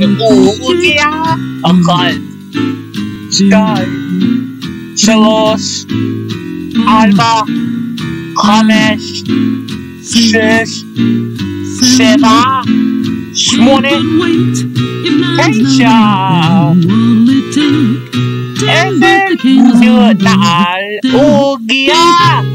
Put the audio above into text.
Mongolia am Rhein. Sky, Chelos, Alba, Kamesh, Shish, Seva, Shmone, Heisha. Ezel, Yudal, Ogia.